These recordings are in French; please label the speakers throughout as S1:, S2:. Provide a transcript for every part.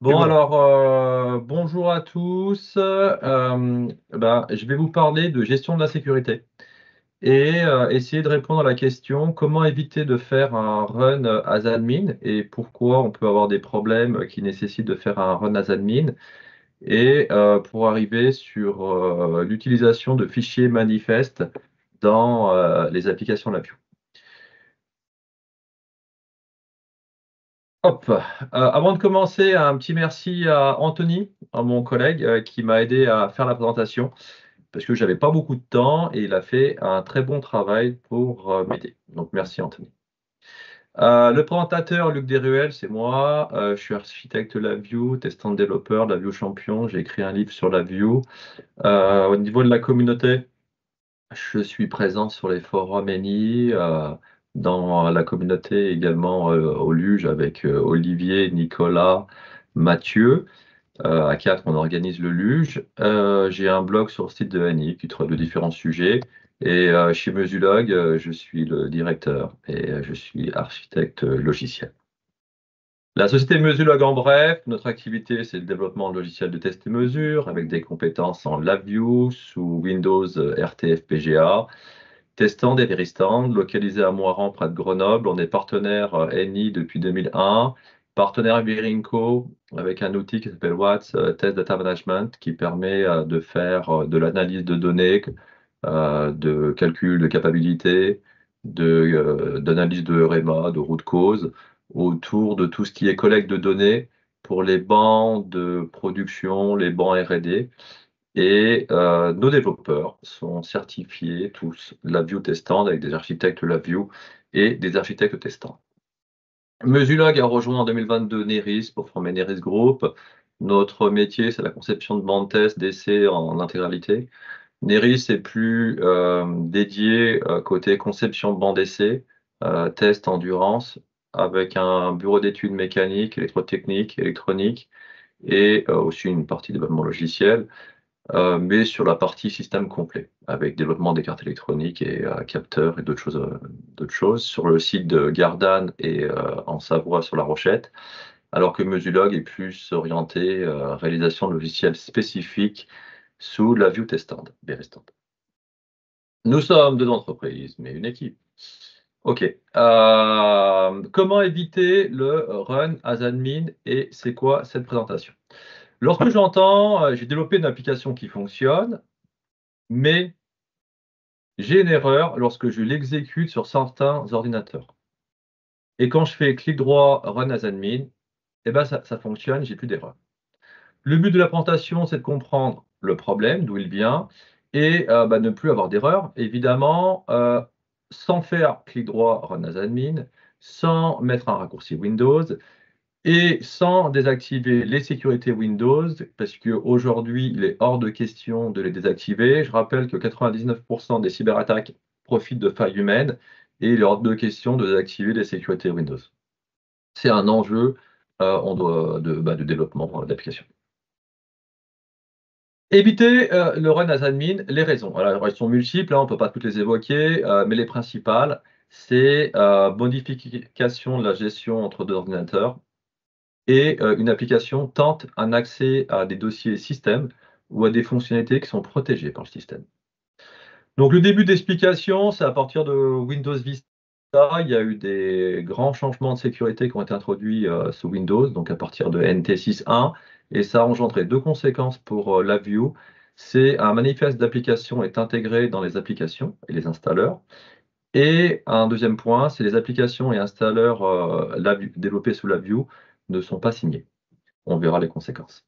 S1: Bon, alors, euh, bonjour à tous. Euh, ben, je vais vous parler de gestion de la sécurité et euh, essayer de répondre à la question comment éviter de faire un run as admin et pourquoi on peut avoir des problèmes qui nécessitent de faire un run as admin et pour arriver sur l'utilisation de fichiers manifestes dans les applications LabVIEW. Hop. Euh, avant de commencer, un petit merci à Anthony, à mon collègue, euh, qui m'a aidé à faire la présentation, parce que j'avais pas beaucoup de temps et il a fait un très bon travail pour euh, m'aider. Donc merci Anthony. le présentateur Luc Desruelles, c'est moi. je suis architecte LabVIEW, testant développeur, LabVIEW champion. J'ai écrit un livre sur LabVIEW. au niveau de la communauté, je suis présent sur les forums ENI dans la communauté également euh, au Luge avec euh, Olivier, Nicolas, Mathieu. Euh, à quatre, on organise le Luge. J'ai un blog sur le site de Annie qui traite de différents sujets. Et chez Mesulog, je suis le directeur et je suis architecte logiciel. La société Mesulog en bref, notre activité, c'est le développement de logiciels de test et mesure avec des compétences en LabVIEW sous Windows RTFPGA Testant des localisé à Moiran, près de Grenoble. On est partenaire euh, ENI depuis 2001, partenaire Virinco avec un outil qui s'appelle Watts euh, Test Data Management qui permet euh, de faire de l'analyse de données, de calcul de capacité, d'analyse de, de REMA, de route cause, autour de tout ce qui est collecte de données pour les bancs de production, les bancs R&D. Et euh, nos développeurs sont certifiés tous LabVIEW testant avec des architectes LabVIEW et des architectes testants. Mesulog a rejoint en 2022 Neris pour former Neris Group. Notre métier, c'est la conception de bandes test d'essais en intégralité. Neris est plus euh, dédié euh, côté conception de bandes d'essai, test endurance, avec un bureau d'études mécaniques, électrotechniques, électroniques et aussi une partie développement logiciel. Euh, mais sur la partie système complet, avec développement des cartes électroniques et euh, capteurs et d'autres choses, euh, d'autres choses, sur le site de Gardanne et en Savoie sur la Rochette, alors que Mesulog est plus orienté réalisation de logiciels spécifiques sous la view testant, Nous sommes deux entreprises, mais une équipe. OK. comment éviter le run as admin et c'est quoi cette présentation? Lorsque j'entends, euh, j'ai développé une application qui fonctionne, mais j'ai une erreur lorsque je l'exécute sur certains ordinateurs. Et quand je fais clic droit Run as admin, eh ben ça, fonctionne, j'ai plus d'erreur. Le but de la présentation, c'est de comprendre le problème, d'où il vient, et euh, bah, ne plus avoir d'erreur. Évidemment, euh, sans faire clic droit Run as admin, sans mettre un raccourci Windows, et sans désactiver les sécurités Windows, parce qu'aujourd'hui, il est hors de question de les désactiver. Je rappelle que 99% des cyberattaques profitent de failles humaines et il est hors de question de désactiver les sécurités Windows. C'est un enjeu euh, de, bah, de, développement euh, d'applications. Éviter euh, le run as admin, les raisons. Alors, elles sont multiples, hein, on ne peut pas toutes les évoquer, mais les principales, c'est modification de la gestion entre deux ordinateurs, et euh, une application tente un accès à des dossiers système ou à des fonctionnalités qui sont protégées par le système. Donc le début d'explication, c'est à partir de Windows Vista, il y a eu des grands changements de sécurité qui ont été introduits euh, sous Windows, donc à partir de NT 6.1, et ça a engendré deux conséquences pour euh, la view. C'est un manifeste d'application est intégré dans les applications et les installeurs. Et un deuxième point, c'est les applications et installeurs développés sous la view ne sont pas signés. On verra les conséquences.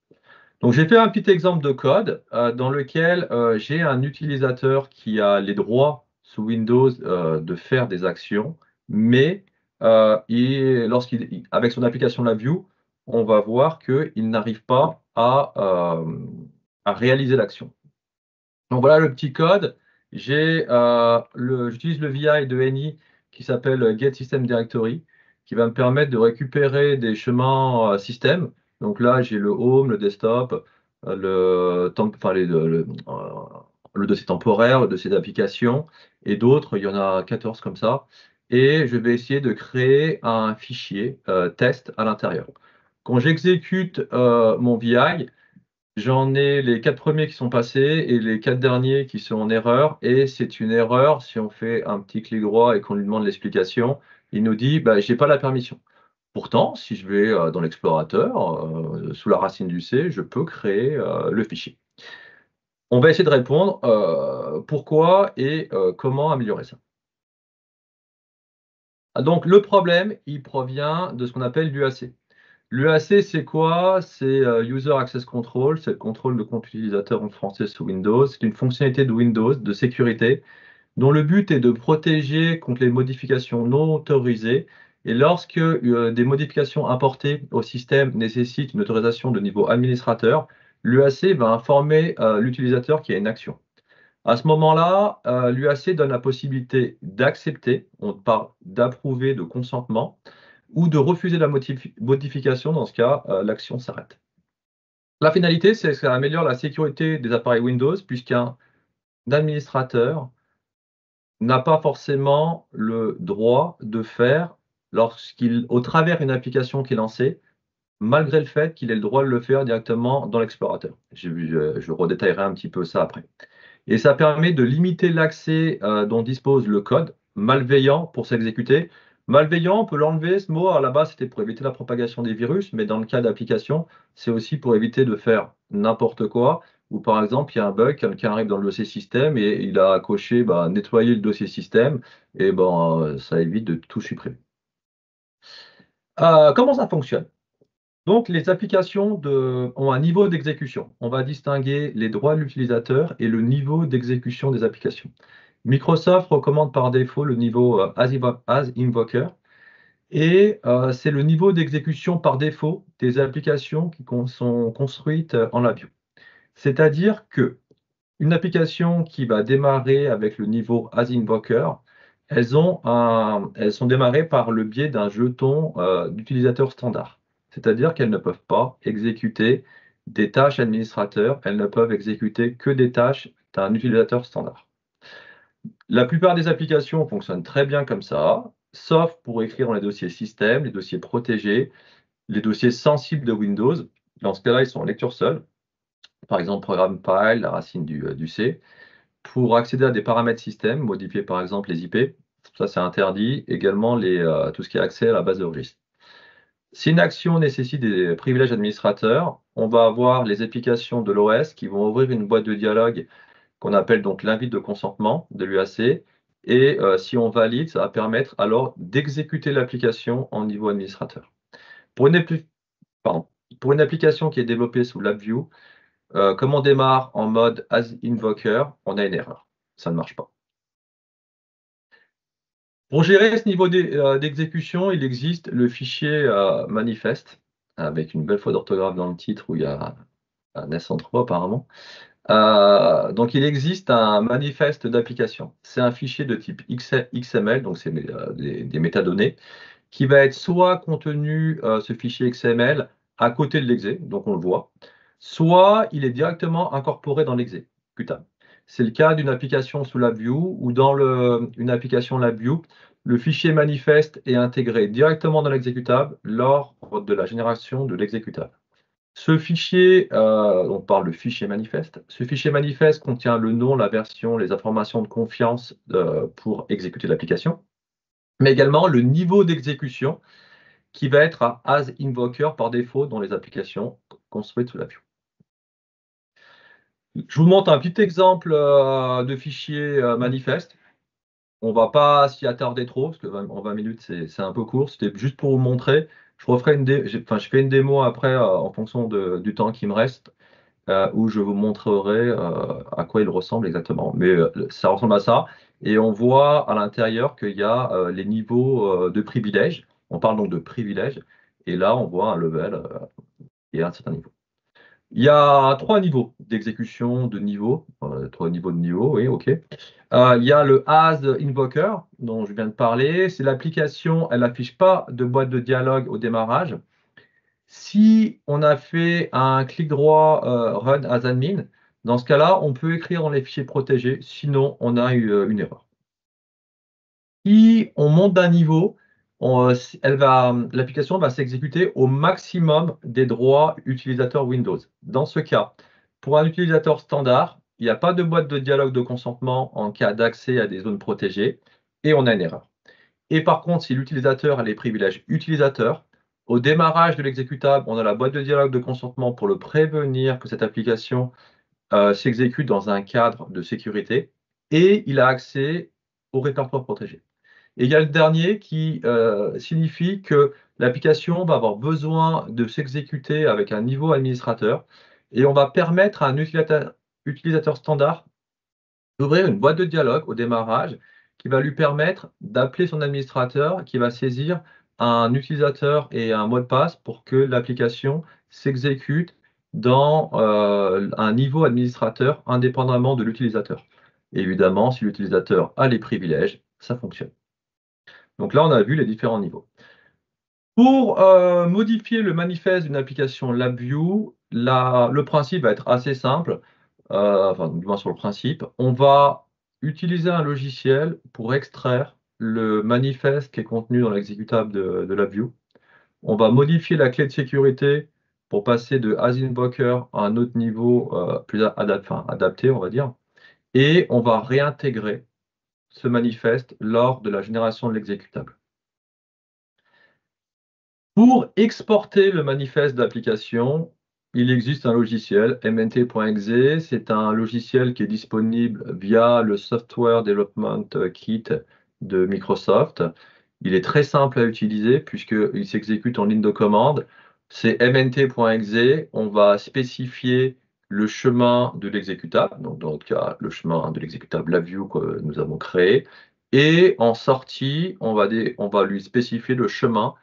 S1: Donc j'ai fait un petit exemple de code euh, dans lequel euh, j'ai un utilisateur qui a les droits sous Windows euh, de faire des actions, mais avec son application LabVIEW, on va voir qu'il n'arrive pas à, réaliser l'action. Donc voilà le petit code. J'utilise le VI de NI qui s'appelle Get System Directory qui va me permettre de récupérer des chemins euh, système. Donc là, j'ai le home, le desktop, euh, le, enfin, le, euh, le, dossier temporaire, le dossier d'application et d'autres. Il y en a 14 comme ça. Et je vais essayer de créer un fichier test à l'intérieur. Quand j'exécute mon VI, j'en ai les quatre premiers qui sont passés et les quatre derniers qui sont en erreur. Et c'est une erreur, si on fait un petit clic droit et qu'on lui demande l'explication, il nous dit bah, je n'ai pas la permission. Pourtant, si je vais dans l'explorateur, sous la racine du C, je peux créer le fichier. On va essayer de répondre pourquoi et comment améliorer ça. Ah, donc le problème, il provient de ce qu'on appelle l'UAC. L'UAC, c'est quoi? C'est euh, User Access Control, c'est le contrôle de compte utilisateur en français sous Windows. C'est une fonctionnalité de Windows de sécurité dont le but est de protéger contre les modifications non autorisées. Et lorsque euh, des modifications apportées au système nécessitent une autorisation de niveau administrateur, l'UAC va informer euh, l'utilisateur qu'il y a une action. À ce moment-là, l'UAC donne la possibilité d'accepter, on parle d'approuver, de consentement, ou de refuser la modification. Dans ce cas, euh, l'action s'arrête. La finalité, c'est que ça améliore la sécurité des appareils Windows, puisqu'un administrateur n'a pas forcément le droit de faire, lorsqu'il, au travers d'une application qui est lancée, malgré le fait qu'il ait le droit de le faire directement dans l'explorateur. Je, redétaillerai un petit peu ça après. Et ça permet de limiter l'accès euh, dont dispose le code malveillant pour s'exécuter Malveillant, on peut l'enlever, ce mot. À la base, c'était pour éviter la propagation des virus, mais dans le cas d'application, c'est aussi pour éviter de faire n'importe quoi. Ou par exemple, il y a un bug, quelqu'un arrive dans le dossier système et il a coché bah, nettoyer le dossier système, et bon, ça évite de tout supprimer. Euh, comment ça fonctionne? Donc, les applications ont un niveau d'exécution. On va distinguer les droits de l'utilisateur et le niveau d'exécution des applications. Microsoft recommande par défaut le niveau euh, as, et euh, c'est le niveau d'exécution par défaut des applications qui sont construites euh, en LabVIEW. C'est-à-dire que une application qui va démarrer avec le niveau as Invoker, elles, elles sont démarrées par le biais d'un jeton d'utilisateur standard. C'est-à-dire qu'elles ne peuvent pas exécuter des tâches administrateurs, elles ne peuvent exécuter que des tâches d'un utilisateur standard. La plupart des applications fonctionnent très bien comme ça, sauf pour écrire dans les dossiers système, les dossiers protégés, les dossiers sensibles de Windows. Dans ce cas-là, ils sont en lecture seule. Par exemple, programme file, la racine du, euh, C. Pour accéder à des paramètres système, modifier par exemple les IP, ça c'est interdit. Également euh, tout ce qui est accès à la base de registre. Si une action nécessite des privilèges administrateurs, on va avoir les applications de l'OS qui vont ouvrir une boîte de dialogue qu'on appelle donc l'invite de consentement de l'UAC. Et euh, si on valide, ça va permettre alors d'exécuter l'application en niveau administrateur. Pour une, pour une, application qui est développée sous LabVIEW, euh, comme on démarre en mode as invoker, on a une erreur. Ça ne marche pas. Pour gérer ce niveau euh, d'exécution, il existe le fichier manifeste, avec une belle faute d'orthographe dans le titre où il y a un S en trop apparemment. Euh, donc, il existe un manifeste d'application. C'est un fichier de type XML, donc c'est euh, des, métadonnées, qui va être soit contenu, euh, ce fichier XML, à côté de l'exé, donc on le voit, soit il est directement incorporé dans l'exécutable. C'est le cas d'une application sous LabVIEW ou dans une application LabVIEW, le fichier manifeste est intégré directement dans l'exécutable lors de la génération de l'exécutable. Ce fichier, euh, on parle de fichier manifeste, ce fichier manifeste contient le nom, la version, les informations de confiance euh, pour exécuter l'application, mais également le niveau d'exécution qui va être à as invoker par défaut dans les applications construites sous la vue. Je vous montre un petit exemple euh, de fichier manifeste. On ne va pas s'y attarder trop, parce que en 20 minutes, c'est un peu court. C'était juste pour vous montrer je referai une une démo après euh, en fonction du temps qui me reste, euh, où je vous montrerai euh, à quoi il ressemble exactement. Mais ça ressemble à ça. Et on voit à l'intérieur qu'il y a les niveaux de privilèges. On parle donc de privilèges. Et là, on voit un level et un certain niveau. Il y a trois niveaux d'exécution de niveau, euh, trois niveaux de niveau, oui, ok. Euh, il y a le as invoker dont je viens de parler. C'est l'application, elle n'affiche pas de boîte de dialogue au démarrage. Si on a fait un clic droit euh, run as admin, dans ce cas-là, on peut écrire dans les fichiers protégés, sinon on a eu une erreur. Si on monte d'un niveau, l'application va s'exécuter au maximum des droits utilisateurs Windows. Dans ce cas, pour un utilisateur standard, il n'y a pas de boîte de dialogue de consentement en cas d'accès à des zones protégées et on a une erreur. Et par contre, si l'utilisateur a les privilèges utilisateurs, au démarrage de l'exécutable, on a la boîte de dialogue de consentement pour le prévenir que cette application euh, s'exécute dans un cadre de sécurité et il a accès au répertoire protégé. Et il y a le dernier qui euh, signifie que l'application va avoir besoin de s'exécuter avec un niveau administrateur et on va permettre à un utilisateur, standard d'ouvrir une boîte de dialogue au démarrage qui va lui permettre d'appeler son administrateur qui va saisir un utilisateur et un mot de passe pour que l'application s'exécute dans euh, un niveau administrateur indépendamment de l'utilisateur. Évidemment, si l'utilisateur a les privilèges, ça fonctionne. Donc là, on a vu les différents niveaux. Pour euh, modifier le manifeste d'une application LabVIEW, le principe va être assez simple, euh, enfin, du moins sur le principe. On va utiliser un logiciel pour extraire le manifeste qui est contenu dans l'exécutable de, LabVIEW. On va modifier la clé de sécurité pour passer de as invoker à un autre niveau euh, plus adapté, on va dire. Et on va réintégrer ce manifeste lors de la génération de l'exécutable. Pour exporter le manifeste d'application, il existe un logiciel, mnt.exe. C'est un logiciel qui est disponible via le Software Development Kit de Microsoft. Il est très simple à utiliser puisqu'il s'exécute en ligne de commande. C'est mnt.exe. On va spécifier le chemin de l'exécutable, donc dans notre cas, le chemin de l'exécutable LabVIEW que nous avons créé. Et en sortie, on va, on va lui spécifier le chemin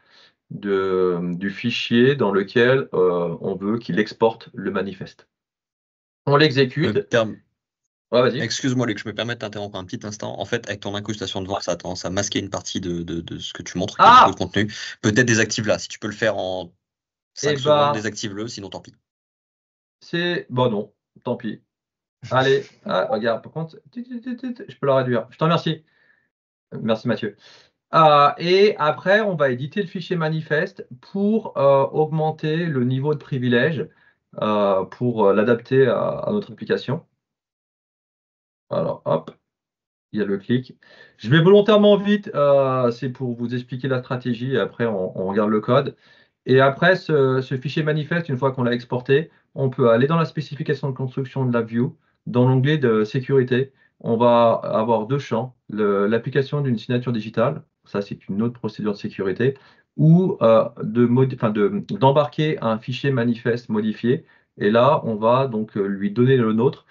S1: de, du fichier dans lequel euh, on veut qu'il exporte le manifeste. On l'exécute.
S2: Excuse-moi, que je me permette d'interrompre un petit instant. En fait, avec ton incrustation de vent, ça a tendance à masquer une partie de, de, ce que tu montres,
S1: ah
S2: le contenu. Peut-être désactive-la. Si tu peux le faire en 5 eh secondes, bah désactive-le, sinon tant pis.
S1: C'est. Bon, non, tant pis. Allez, ah, regarde, par contre, je peux la réduire. Je t'en remercie. Merci Mathieu. Euh, et après, on va éditer le fichier manifeste pour euh, augmenter le niveau de privilège, euh, pour l'adapter à, notre application. Alors, hop, il y a le clic. Je vais volontairement vite, c'est pour vous expliquer la stratégie, et après on, regarde le code. Et après, ce, fichier manifeste, une fois qu'on l'a exporté, on peut aller dans la spécification de construction de la view, dans l'onglet de sécurité, on va avoir deux champs, l'application d'une signature digitale, ça c'est une autre procédure de sécurité, ou euh, d'embarquer un fichier manifeste modifié. Et là, on va donc euh, lui donner le nôtre,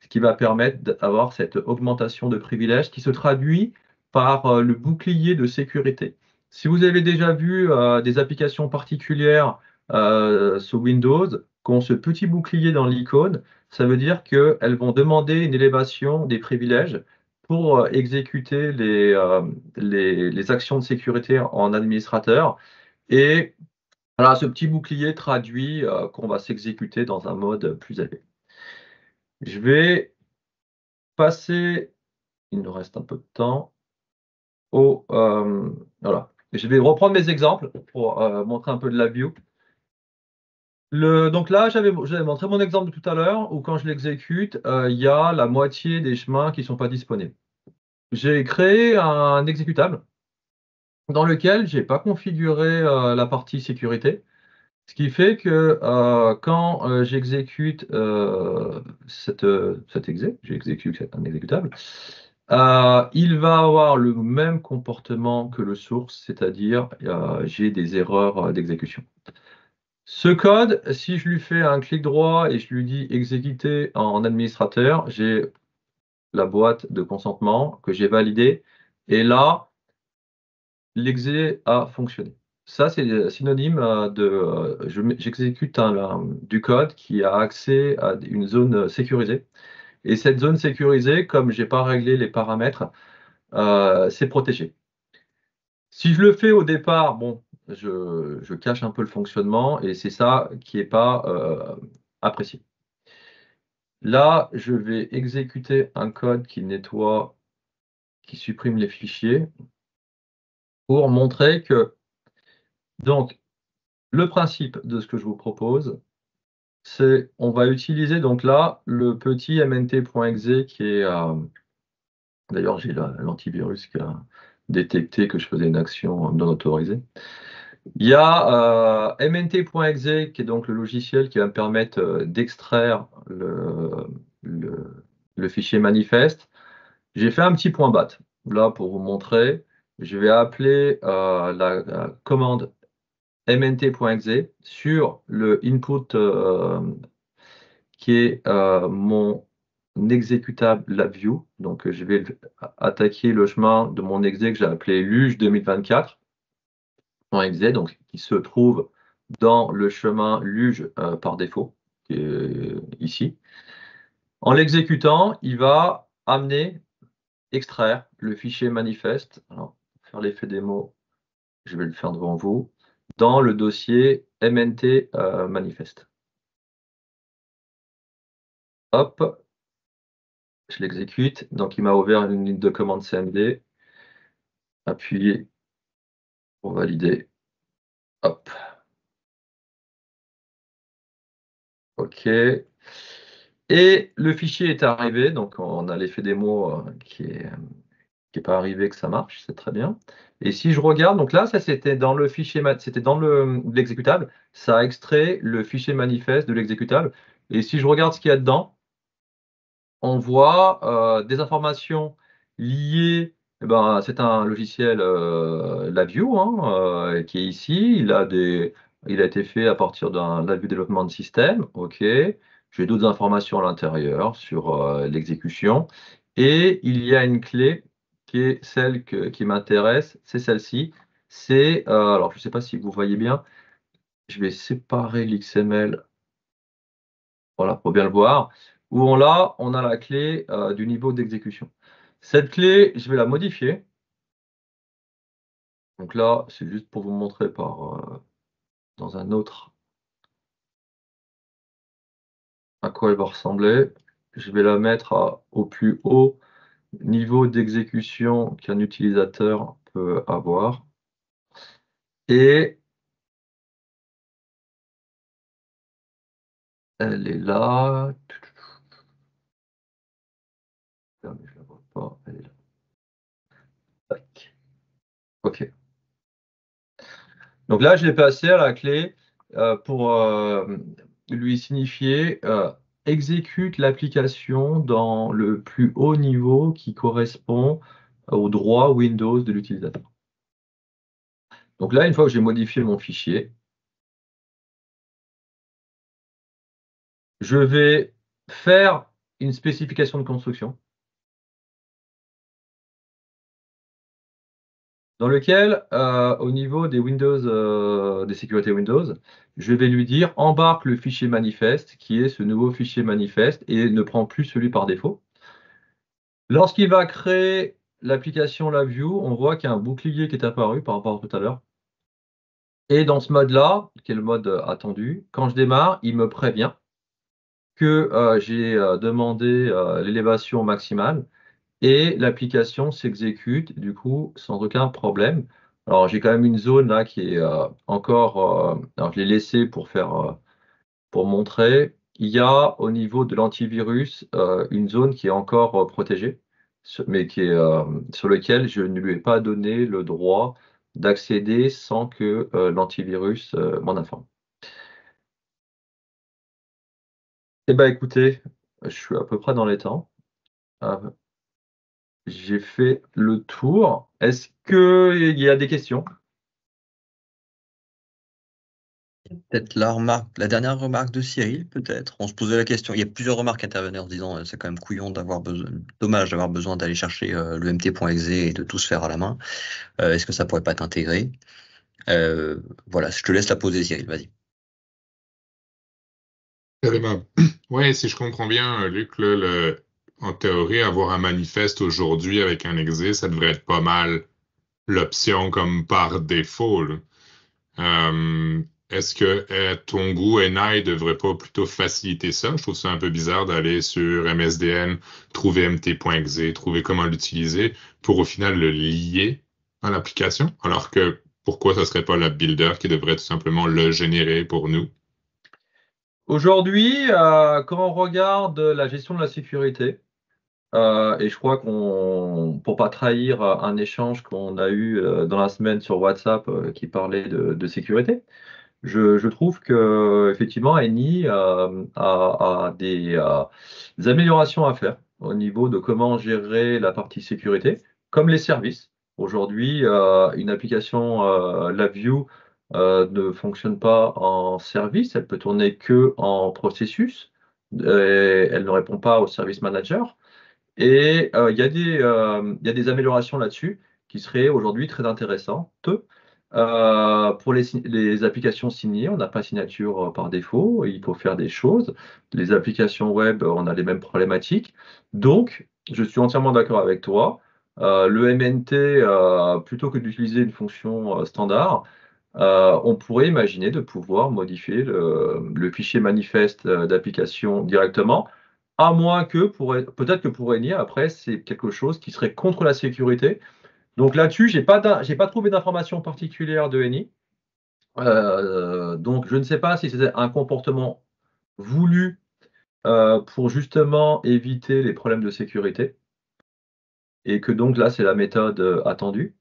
S1: ce qui va permettre d'avoir cette augmentation de privilèges qui se traduit par euh, le bouclier de sécurité. Si vous avez déjà vu des applications particulières sous Windows, ce petit bouclier dans l'icône, ça veut dire qu'elles vont demander une élévation des privilèges pour euh, exécuter euh, les, les, actions de sécurité en administrateur. Et voilà, ce petit bouclier traduit euh, qu'on va s'exécuter dans un mode plus élevé. Je vais passer, il nous reste un peu de temps, au, voilà. Je vais reprendre mes exemples pour montrer un peu de la view. Donc là, j'avais montré mon exemple tout à l'heure où quand je l'exécute, euh, il y a la moitié des chemins qui ne sont pas disponibles. J'ai créé un exécutable dans lequel je n'ai pas configuré euh, la partie sécurité, ce qui fait que euh, quand j'exécute cet exécutable, il va avoir le même comportement que le source, c'est-à-dire j'ai des erreurs d'exécution. Ce code, si je lui fais un clic droit et je lui dis exécuter en administrateur, j'ai la boîte de consentement que j'ai validée. Et là, l'exé a fonctionné. Ça, c'est synonyme euh, de euh, j'exécute du code qui a accès à une zone sécurisée. Et cette zone sécurisée, comme je n'ai pas réglé les paramètres, euh, c'est protégé. Si je le fais au départ, bon, je, cache un peu le fonctionnement et c'est ça qui n'est pas euh, apprécié. Là, je vais exécuter un code qui nettoie, qui supprime les fichiers. pour montrer que, donc, le principe de ce que je vous propose, c'est on va utiliser donc là le petit mnt.exe qui est, euh, d'ailleurs j'ai l'antivirus qui a détecté que je faisais une action non autorisée. Il y a euh, mnt.exe qui est donc le logiciel qui va me permettre euh, d'extraire le, fichier manifeste. J'ai fait un petit point bat là pour vous montrer. Je vais appeler euh, la, commande mnt.exe sur le input qui est mon exécutable LabView. Donc je vais attaquer le chemin de mon exe que j'ai appelé luge 2024 donc qui se trouve dans le chemin luge euh, par défaut, est ici. En l'exécutant, il va amener, extraire le fichier manifeste. Alors, faire l'effet démo, je vais le faire devant vous, dans le dossier MNT euh, manifeste. Hop, je l'exécute. Donc, il m'a ouvert une ligne de commande CMD. Appuyez pour valider. Hop. OK. Et le fichier est arrivé, donc on a l'effet démo euh, qui est qui n'est pas arrivé, que ça marche, c'est très bien. Et si je regarde, donc là, ça c'était dans le fichier, c'était dans l'exécutable, ça a extrait le fichier manifeste de l'exécutable. Et si je regarde ce qu'il y a dedans, on voit euh, des informations liées eh ben, c'est un logiciel euh, LabVIEW hein, euh, qui est ici. Il a, des, il a été fait à partir d'un LabVIEW Development System. OK. J'ai d'autres informations à l'intérieur sur euh, l'exécution. Et il y a une clé qui est celle qui m'intéresse, c'est celle-ci. C'est, alors je ne sais pas si vous voyez bien, je vais séparer l'XML voilà, pour bien le voir, où on a, on a la clé du niveau d'exécution. Cette clé, je vais la modifier. Donc là, c'est juste pour vous montrer par euh, dans un autre à quoi elle va ressembler. Je vais la mettre au plus haut niveau d'exécution qu'un utilisateur peut avoir. Et elle est là. OK. Donc là, je l'ai passé à la clé euh, pour euh, lui signifier euh, exécute l'application dans le plus haut niveau qui correspond au droit Windows de l'utilisateur. Donc là, une fois que j'ai modifié mon fichier, je vais faire une spécification de construction. Dans lequel, euh, au niveau des Windows, euh, des sécurités Windows, je vais lui dire embarque le fichier manifeste, qui est ce nouveau fichier manifeste, et ne prend plus celui par défaut. Lorsqu'il va créer l'application LabVIEW, on voit qu'il y a un bouclier qui est apparu par rapport à tout à l'heure. Et dans ce mode-là, qui est le mode attendu, quand je démarre, il me prévient que euh, j'ai demandé l'élévation maximale et l'application s'exécute du coup sans aucun problème. Alors j'ai quand même une zone là qui est euh, encore, euh, alors je l'ai laissé pour faire, euh, pour montrer. Il y a au niveau de l'antivirus une zone qui est encore protégée, mais qui est sur lequel je ne lui ai pas donné le droit d'accéder sans que l'antivirus m'en informe. Eh bien écoutez, je suis à peu près dans les temps. J'ai fait le tour. Est-ce qu'il y a des questions?
S2: Peut-être la remarque, la dernière remarque de Cyril, peut-être? On se posait la question. Il y a plusieurs remarques intervenues en disant euh, c'est quand même couillon d'avoir besoin, dommage d'avoir besoin d'aller chercher euh, le mt.exe et de tout se faire à la main. Euh, est-ce que ça pourrait pas être intégré Voilà, je te laisse la poser, Cyril. Vas-y.
S3: Oui, si je comprends bien, Luc, le, en théorie, avoir un manifeste aujourd'hui avec un exe, ça devrait être pas mal l'option comme par défaut. Euh, est-ce que à ton goût, NI devrait pas plutôt faciliter ça? Je trouve ça un peu bizarre d'aller sur MSDN, trouver mt.exe, trouver comment l'utiliser pour au final le lier à l'application, alors que pourquoi ce ne serait pas la builder qui devrait tout simplement le générer pour nous?
S1: Aujourd'hui, euh, quand on regarde la gestion de la sécurité, euh, et je crois qu'on, pour pas trahir un échange qu'on a eu euh, dans la semaine sur WhatsApp qui parlait de, sécurité, je, trouve que effectivement, Eni a, des, améliorations à faire au niveau de comment gérer la partie sécurité, comme les services. Aujourd'hui, une application LabVIEW euh, ne fonctionne pas en service, elle peut tourner que en processus, elle ne répond pas au service manager. Et euh, il y, euh, a des améliorations là-dessus qui seraient aujourd'hui très intéressantes. pour les, applications signées, on n'a pas signature par défaut, il faut faire des choses. Les applications web, on a les mêmes problématiques. Donc, je suis entièrement d'accord avec toi. le MNT, plutôt que d'utiliser une fonction standard, euh, on pourrait imaginer de pouvoir modifier le, fichier manifeste euh, d'application directement, à moins que, peut-être que pour Eni, après, c'est quelque chose qui serait contre la sécurité. Donc là-dessus, je n'ai pas, trouvé d'informations particulières de Eni. Euh, donc je ne sais pas si c'est un comportement voulu pour justement éviter les problèmes de sécurité. Et que donc là, c'est la méthode attendue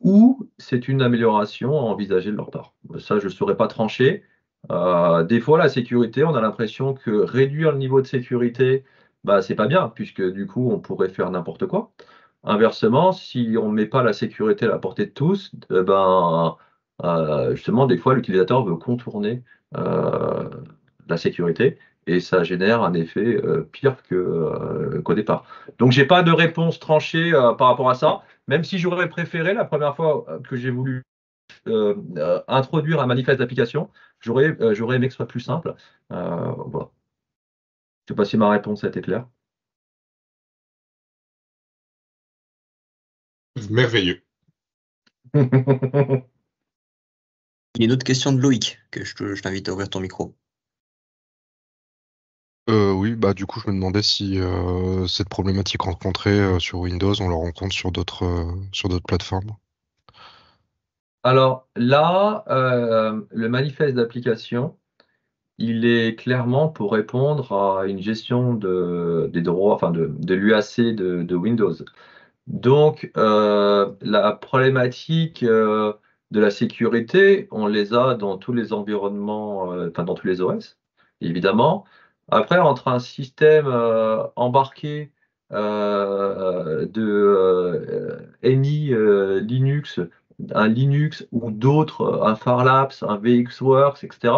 S1: ou c'est une amélioration à envisager de leur part. Ça, je ne saurais pas trancher. Euh, des fois, la sécurité, on a l'impression que réduire le niveau de sécurité, bah, c'est pas bien, puisque du coup, on pourrait faire n'importe quoi. Inversement, si on ne met pas la sécurité à la portée de tous, eh ben, euh, justement, des fois, l'utilisateur veut contourner euh, la sécurité et ça génère un effet pire qu'au départ. Donc, je n'ai pas de réponse tranchée par rapport à ça. Même si j'aurais préféré, la première fois que j'ai voulu introduire un manifeste d'application, j'aurais aimé que ce soit plus simple. voilà. Je ne sais pas si ma réponse a été claire.
S3: Merveilleux.
S2: Il y a une autre question de Loïc que je t'invite à ouvrir ton micro.
S4: Euh, oui, bah du coup, je me demandais si euh, cette problématique rencontrée euh, sur Windows, on la rencontre sur d'autres sur d'autres plateformes.
S1: Alors là, le manifeste d'application, il est clairement pour répondre à une gestion de, des droits, enfin de, l'UAC de, Windows. Donc, la problématique de la sécurité, on les a dans tous les environnements, enfin dans tous les OS, évidemment. Après, entre un système euh, embarqué euh, de euh, Any Linux, un Linux ou d'autres, un Farlapse, un VxWorks, etc.,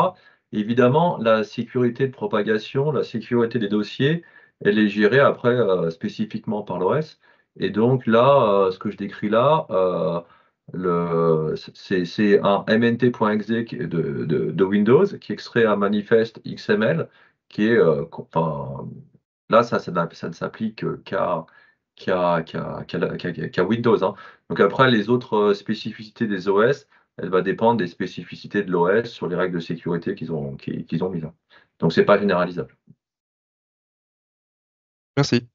S1: évidemment, la sécurité de propagation, la sécurité des dossiers, elle est gérée après spécifiquement par l'OS. Et donc là, ce que je décris là, c'est un mnt.exe de, Windows qui extrait un manifeste XML qui est, euh, là, ça, ne s'applique qu'à Windows. Hein. Donc après, les autres euh, spécificités des OS, elles vont dépendre des spécificités de l'OS sur les règles de sécurité qu'ils ont, qu'ils ont mises. Hein. Donc c'est pas généralisable.
S4: Merci.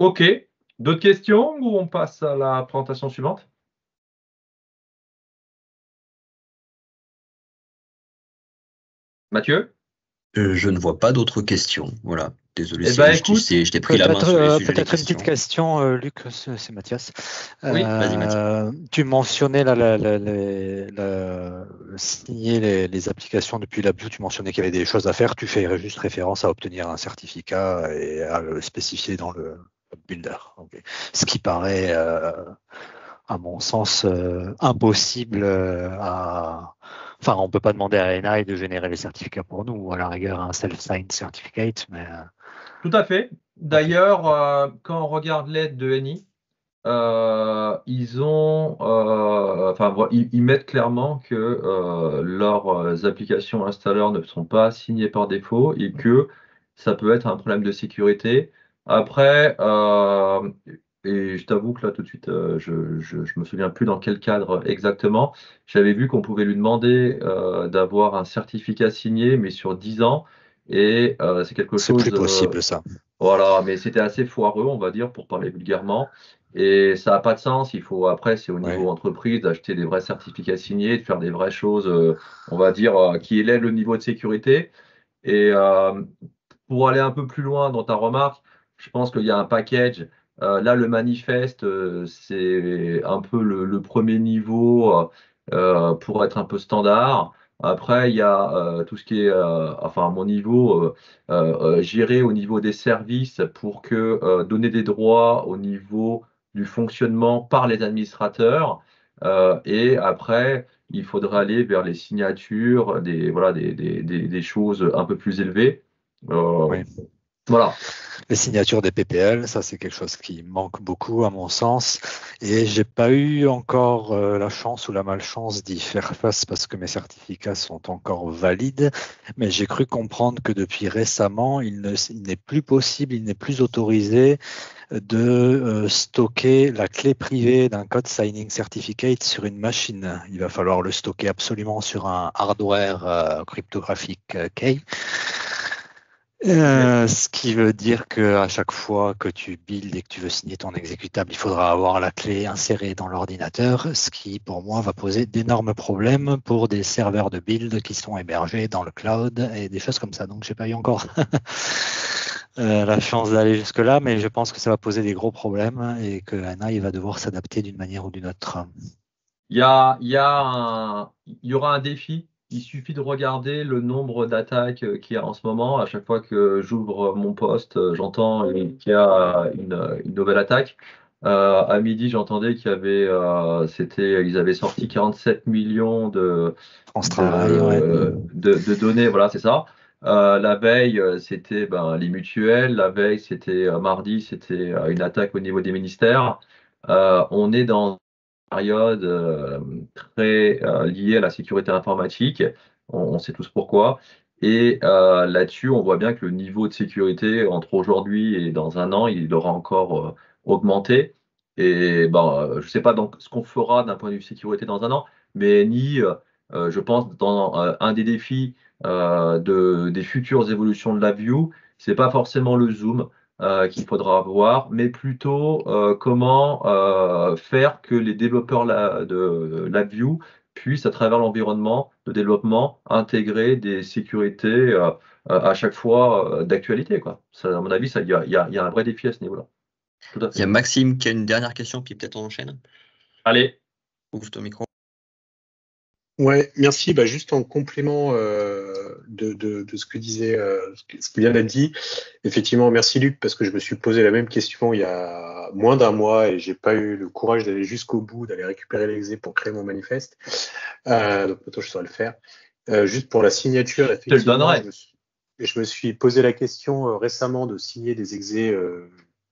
S1: Ok. D'autres questions ou on passe à la présentation suivante? Mathieu?
S2: Euh, Je ne vois pas d'autres questions. Voilà. Désolé, eh ben, je, t'ai pris la main.
S5: Euh, peut-être une petite question, euh, Luc, c'est Mathias.
S1: Oui, vas-y, Mathias.
S5: Tu mentionnais signer les, applications depuis la bio, tu mentionnais qu'il y avait des choses à faire. Tu fais juste référence à obtenir un certificat et à le spécifier dans le builder. Ce qui paraît, à mon sens, impossible à Enfin, on peut pas demander à NI de générer les certificats pour nous, ou à la rigueur un self-signed certificate, mais. Euh,
S1: Tout à fait. D'ailleurs, euh, quand on regarde l'aide de NI, euh, ils ont, enfin, ils, mettent clairement que leurs applications installeurs ne sont pas signées par défaut et que ça peut être un problème de sécurité. Après, et je t'avoue que là, tout de suite, euh, je ne me souviens plus dans quel cadre exactement. J'avais vu qu'on pouvait lui demander euh, d'avoir un certificat signé, mais sur 10 ans. Et euh, c'est quelque
S5: C'est
S1: chose.
S5: plus
S1: euh,
S5: possible, ça.
S1: voilà, mais c'était assez foireux, on va dire, pour parler vulgairement. Et ça n'a pas de sens. Il faut, après, c'est au niveau
S5: Ouais.
S1: entreprise, d'acheter des vrais certificats signés, de faire des vraies choses, on va dire, qui élèvent le niveau de sécurité. Et pour aller un peu plus loin dans ta remarque, je pense qu'il y a un package. Euh, là, le manifeste, euh, c'est un peu le, le premier niveau euh, pour être un peu standard. Après, il y a euh, tout ce qui est, euh, enfin, à mon niveau, euh, gérer au niveau des services pour que donner des droits au niveau du fonctionnement par les administrateurs. Et après, il faudrait aller vers les signatures, des, voilà, des, des, des, des choses un peu plus élevées.
S5: Oui.
S1: Voilà.
S5: Les signatures des PPL, ça c'est quelque chose qui manque beaucoup à mon sens. Et j'ai pas eu encore euh, la chance ou la malchance d'y faire face parce que mes certificats sont encore valides. Mais j'ai cru comprendre que depuis récemment, il ne- il n'est plus possible, il n'est plus autorisé de euh, stocker la clé privée d'un code signing certificate sur une machine. Il va falloir le stocker absolument sur un hardware euh, cryptographique key. Euh, ce qui veut dire que à chaque fois que tu builds et que tu veux signer ton exécutable, il faudra avoir la clé insérée dans l'ordinateur, ce qui pour moi va poser d'énormes problèmes pour des serveurs de build qui sont hébergés dans le cloud et des choses comme ça. Donc j'ai pas eu encore euh, la chance d'aller jusque là, mais je pense que ça va poser des gros problèmes et que Anna il va devoir s'adapter d'une manière ou d'une autre.
S1: Il y a, il y a un, il y aura un défi. Il suffit de regarder le nombre d'attaques euh, qu'il y a en ce moment. À chaque fois que j'ouvre mon poste, euh, j'entends qu'il y a une, une nouvelle attaque. Euh, à midi, j'entendais qu'il y avait, euh, c'était, ils avaient sorti 47 millions de,
S5: France
S1: de,
S5: Travail, ouais.
S1: de, de données. Voilà, c'est ça. La veille, c'était ben, les mutuelles. La veille, c'était mardi, c'était une attaque au niveau des ministères. On est dans période euh, très euh, liée à la sécurité informatique. On, on sait tous pourquoi. Et euh, là-dessus, on voit bien que le niveau de sécurité entre aujourd'hui et dans un an, il aura encore euh, augmenté. Et ben, euh, je ne sais pas donc ce qu'on fera d'un point de vue sécurité dans un an, mais ni, euh, je pense, dans un des défis de, des futures évolutions de la view, c'est pas forcément le zoom, euh, qu'il faudra voir, mais plutôt euh, comment euh, faire que les développeurs la- de LabVIEW puissent, à travers l'environnement de développement, intégrer des sécurités à chaque fois euh, d'actualité. À mon avis, il y a, y y un vrai défi à ce niveau-là.
S2: Il y a. Maxime qui a une dernière question, puis peut-être on enchaîne.
S1: Allez,
S2: Ouvre ton micro.
S6: Ouais, merci. Bah, juste en complément euh, de, de, de ce que disait, euh, ce que- vient d'être dit, effectivement, merci Luc, parce que je me suis posé la même question il y a moins d'un mois et j'ai pas eu le courage d'aller jusqu'au bout, d'aller récupérer l'exé pour créer mon manifeste. Euh, donc maintenant, je saurais le faire. Juste pour la signature,
S1: le
S6: effectivement,
S1: donnerai.
S6: je me suis, je me suis posé la question récemment de signer des exés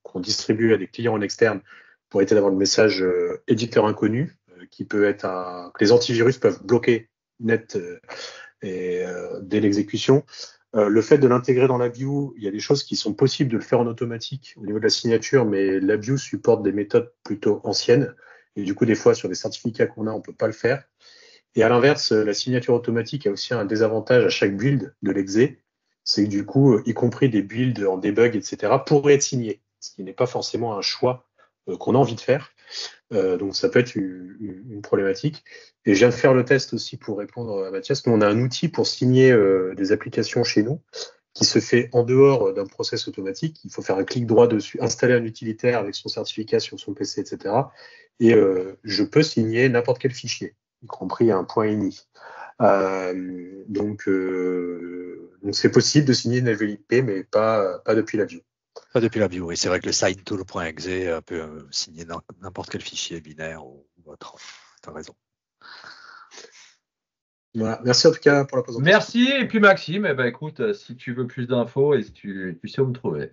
S6: qu'on distribue à des clients en externe pour éviter d'avoir le message éditeur inconnu, qui peut être que les antivirus peuvent bloquer net euh, euh, dès l'exécution. Euh, le fait de l'intégrer dans la view, il y a des choses qui sont possibles de le faire en automatique au niveau de la signature, mais la view supporte des méthodes plutôt anciennes. Et du coup, des fois, sur des certificats qu'on a, on peut pas le faire. Et à l'inverse, la signature automatique a aussi un désavantage à chaque build de l'exé. C'est que du coup, y compris des builds en debug, etc., pourraient être signés, ce qui n'est pas forcément un choix qu'on a envie de faire. Euh, donc ça peut être une, problématique. Et je viens de faire le test aussi pour répondre à Mathias. Nous, on a un outil pour signer euh, des applications chez nous qui se fait en dehors d'un process automatique. Il faut faire un clic droit dessus, installer un utilitaire avec son certificat sur son PC, etc. Et euh, je peux signer n'importe quel fichier, y compris un point .ini. Donc, c'est possible de signer une LVIP, mais pas, depuis la view.
S5: Pas depuis la view, oui. C'est vrai que le signtool.exe euh, peut euh, signer n'im- n'importe quel fichier binaire ou, ou autre. Tu as raison.
S6: Voilà. Merci en tout cas pour la présentation.
S1: merci. Et puis Maxime, eh ben, écoute, si tu veux plus d'infos, et si tu, tu sais où me trouver.